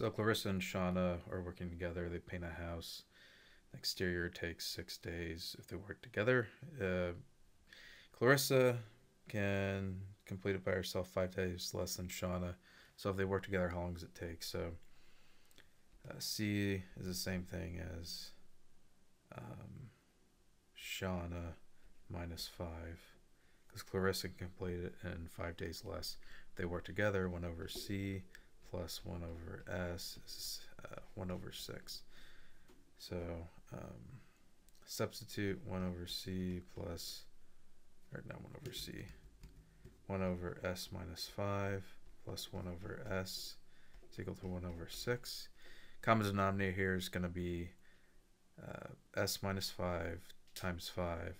So Clarissa and Shawna are working together. They paint a house. The exterior takes six days if they work together. Uh, Clarissa can complete it by herself five days less than Shawna. So if they work together, how long does it take? So uh, C is the same thing as um, Shawna minus five because Clarissa can complete it in five days less. They work together. One over C plus 1 over s is uh, 1 over 6. So um, substitute 1 over c plus, or not 1 over c, 1 over s minus 5 plus 1 over s is equal to 1 over 6. Common denominator here is going to be uh, s minus 5 times 5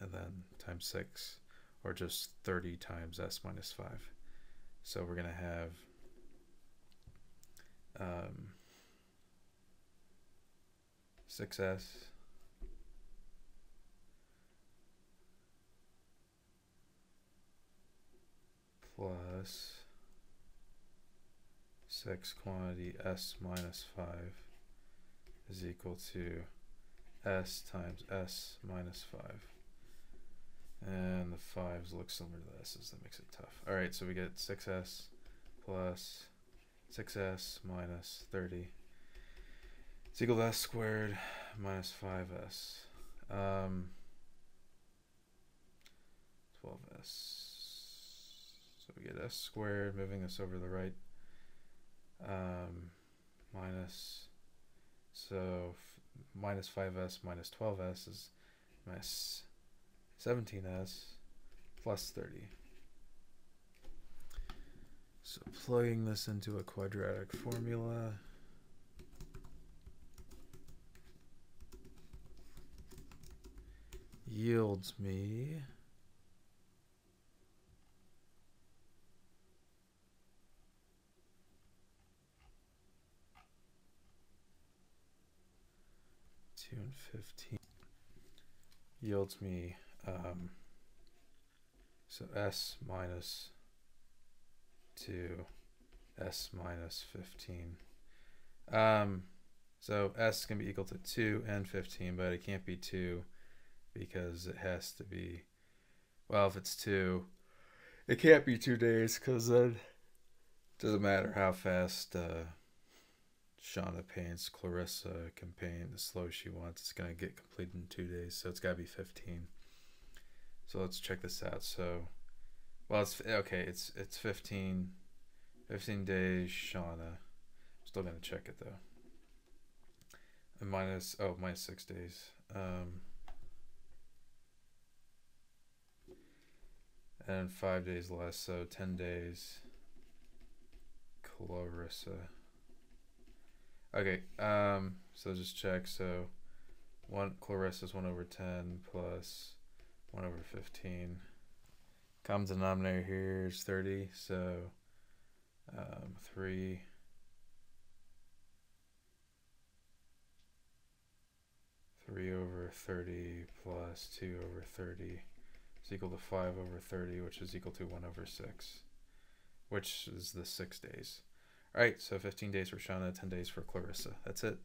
and then times 6 or just 30 times s minus 5. So we're going to have um, 6s plus 6 quantity s minus 5 is equal to s times s minus 5. And the 5s look similar to the s's, that makes it tough. Alright, so we get 6s plus 6s minus 30 is equal to s squared minus 5s. Um, 12s. So we get s squared, moving this over to the right. Um, minus, so minus 5s minus 12s is minus 17s plus 30. So plugging this into a quadratic formula. yields me two and fifteen yields me um, so s minus 2 s minus 15. Um, so s can be equal to 2 and 15, but it can't be 2 because it has to be, well, if it's 2, it can't be 2 days because then it doesn't matter how fast uh, Shawna paints, Clarissa can paint as slow she wants. It's going to get completed in 2 days, so it's got to be 15. So let's check this out. So well, it's okay. It's it's 15, 15 days. Shawna, still gonna check it though. And minus oh minus six days. Um, and five days less, so ten days. Clarissa. Okay. Um. So just check. So one Clarissa's one over ten plus one over fifteen. Common denominator here is 30, so um, 3 3 over 30 plus 2 over 30 is equal to 5 over 30, which is equal to 1 over 6, which is the 6 days. Alright, so 15 days for Shawna, 10 days for Clarissa. That's it.